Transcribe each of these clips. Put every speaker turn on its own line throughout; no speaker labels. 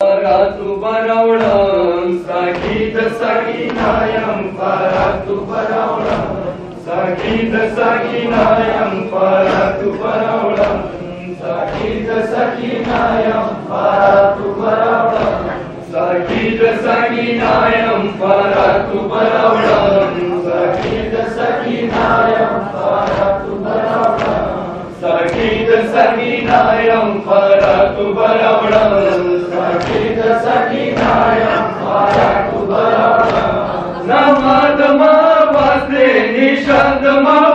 فراتو براوڑم ساکی د ساکی نایم فراتو براوڑم ساکی د ساکی نایم فراتو براوڑم ساکی
د ساکی نایم فراتو براوڑم
ساکی د ساکی نایم فراتو براوڑم ساکی
د
Nishantama Valaste,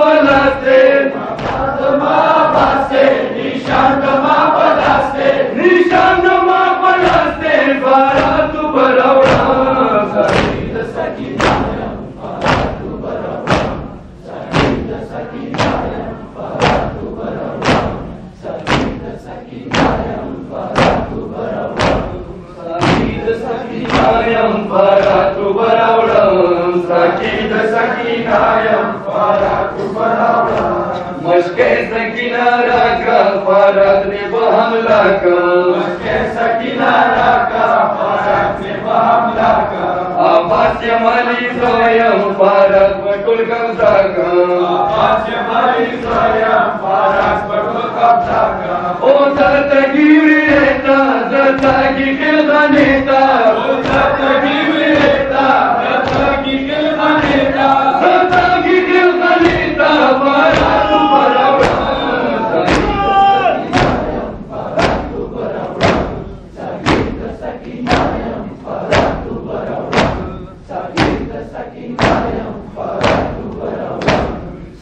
Sakinayam Paratu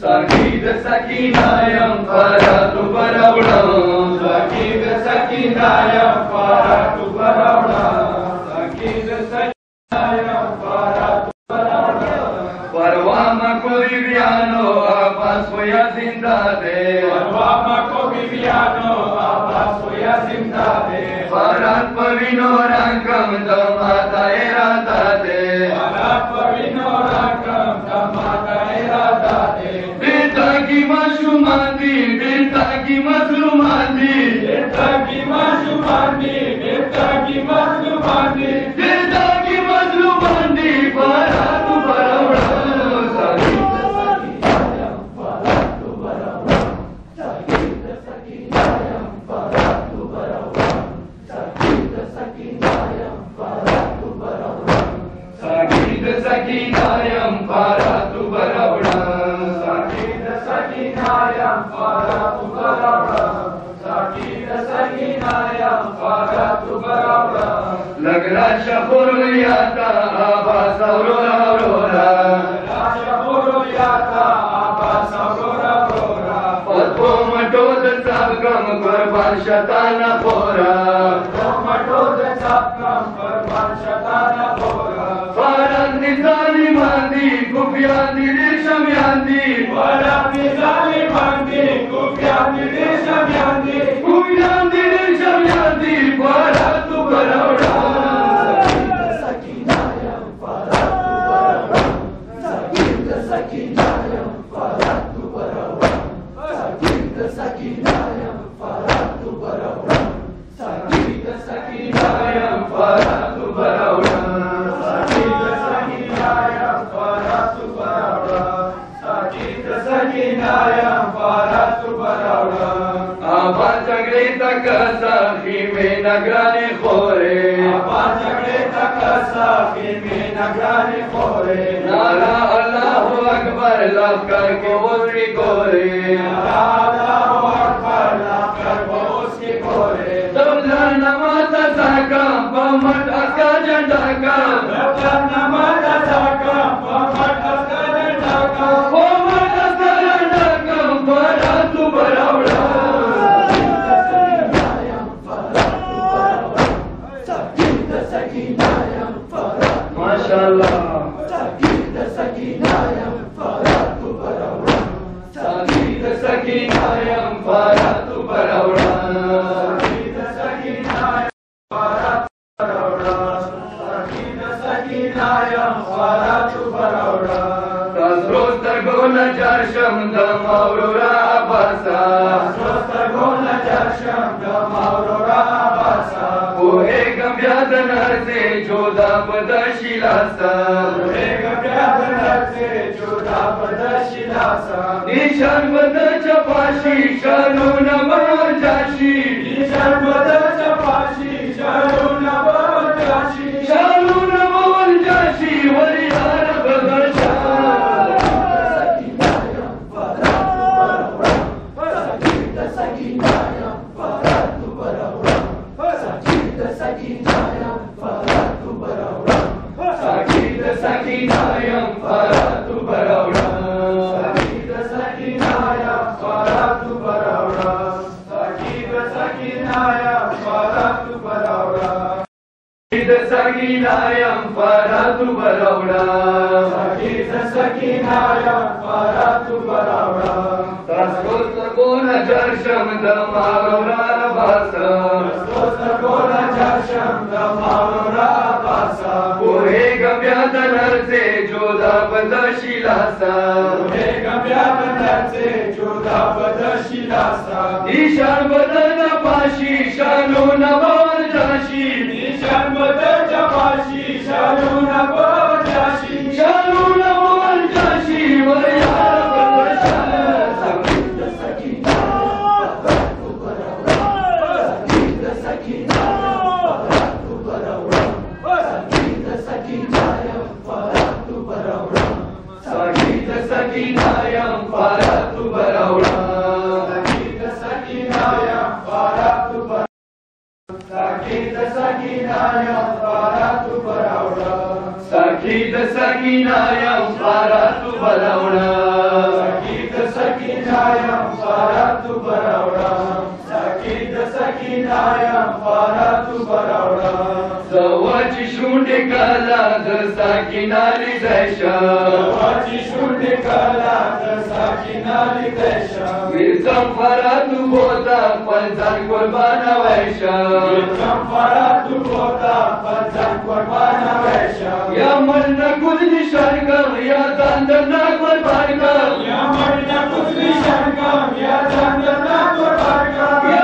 Baravadam
Sakita Sakinayam Paratu Baravadam Sakita Sakinayam Paratu Baravadam
Parvama ko viviano apas foya zindade.
Parvama ko viviano apas foya zindade.
Parat pavino Sakita Sakinayam Paratu Baravra
Sakita Sakinayam Paratu Baravra Sakita Sakinayam Paratu Baravra
Lagna Shapuriyata Abas Aurora Aurora
Lagna Shapuriyata Abas Aurora Aurora
Padpo Matod Sabgam Kurban Shatana Pora
Padpo Matod
خوبیاں نے سمجھتی
بار آپ کے سارے بھانڈے خوبیاتی نے سمجھے
خوبیاں نے سمجھتی بارہ تو کرانا نارا اللہ اکبر لگ کر کے اس
کی گورے
تم جنمت سکا بمٹ اکا جنڈا کا۔ Tasrosta Gona Jarsham Dam Aurora Abasa
Tasrosta Gona Jarsham Dam Aurora Abasa
Poega bia de nărțe, joda pădă și lasă.
Poega bia de nărțe, joda pădă și lasă.
Nici-ar vădă ce pași, și
tu palabra.
Sakita sakinayam para tu palabra.
Sakita sakinayam para tu palabra.
Trascosta con la charsham da malora basa.
Trascosta con la charsham da malora basa.
Pure gambiata narse joda pada shilasa.
Pure gambiata narse joda pada shilasa.
Ishan badana pashi shanu nama și.
ساکیت سکینا یم فارات براوڑا
ساکیت سکینا یم فارات براوڑا
ساکیت سکینا یم فارات براوڑا ساکیت سکینا یم فارات براوڑا
जवाची शुंडी काला जसा किनारी दैशा.
जवाची शुंडी काला जसा किनारी दैशा.
मिरजंफारा तू होता पंचान कुर्बाना वैशा
मिरजंफारा तू होता पंचान कुर्बाना वैशा
या मन कुजली शारकम या तांदना कुर्बानकम
या मन कुजली शारकम या तांदना कुर्बानकम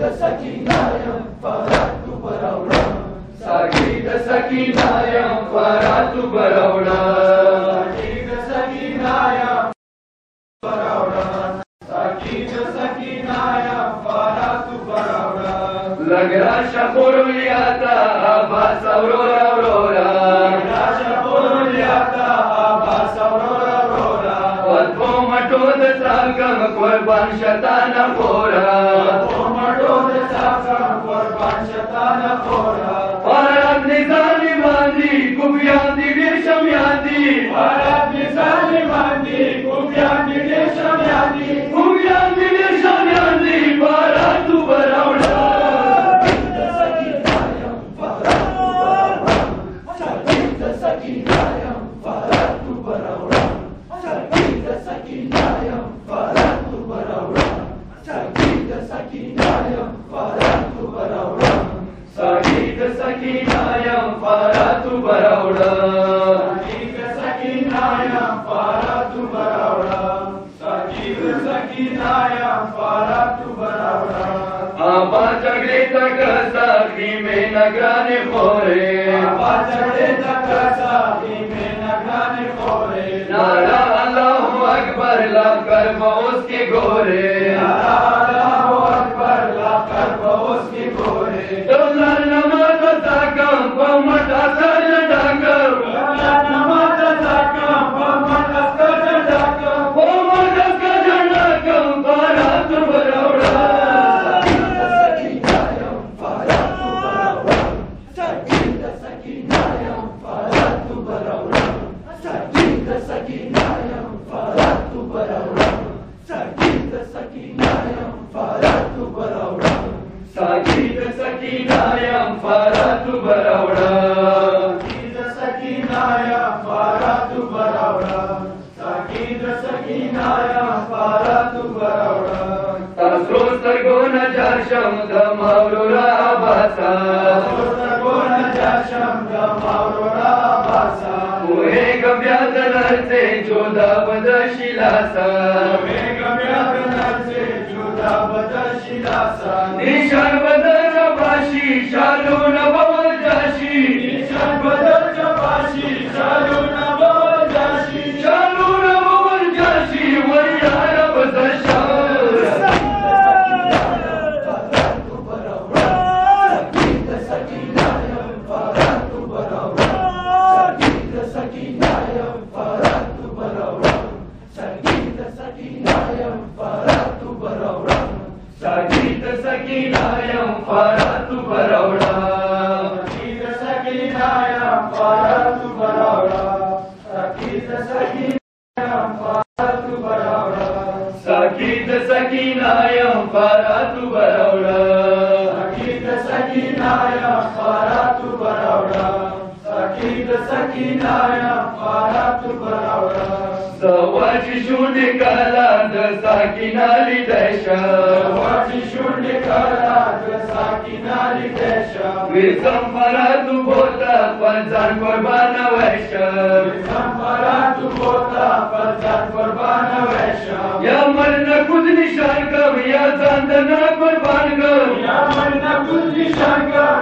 د سکینه یم فرات براوړم
ساګي د سکینه یم فرات براوړم
ساګي د سکینه یم براوړم ساګي د سکینه یم فرات براوړم
لګرا شخور لیاتا با سورو راوړو را
لګرا شخور لیاتا با سورو راوړو را
ولبو مټو د څنګه قربان شتانه پور सर्वोऽस्ति घोरे Shambha Mavrura Bhasa
Sargona Jashambha
हे गव्यादनाचे जोधा बद शिलासा
हे गव्यादनाचे जोधा बद शिलासा
निशान د
سکینه يم فرات براوړم
ساجي د سکینه يم فرات براوړم سواج شونډ کالا د ساکینالی دیشا
واچی شونډ کالا د ساکینالی دیشا
ویسم فرات بوتا پنځان قربان ویشا
سمپراتو بوتا پرځان قربان ویشا
یا مرنا خود نشان کم یا ځاندنا قربان کم
یا من نکل نشان کر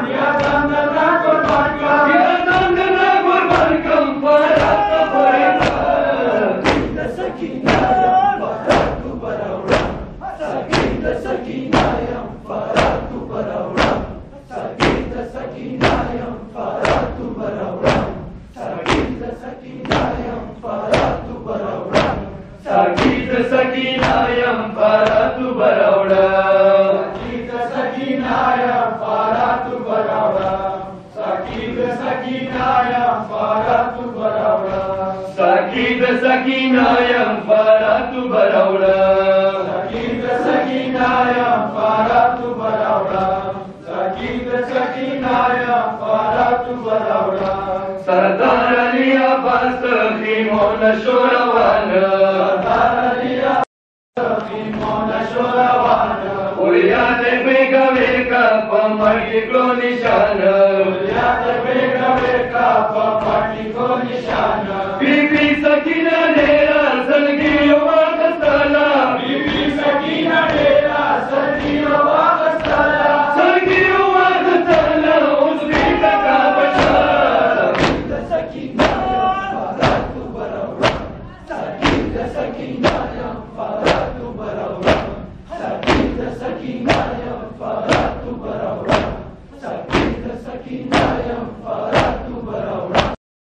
سکینه سکینه یم فرات براوړه
سکینه سکینه یم فرات براوړه سکینه سکینه یم فرات براوړه
سردار علی عباس خیمون شوروان سردار
علی عباس خیمون شوروان
اولیا دې بیگم کا پمړی کلو نشان اولیا
دې بیگم کا پمړی کلو نشان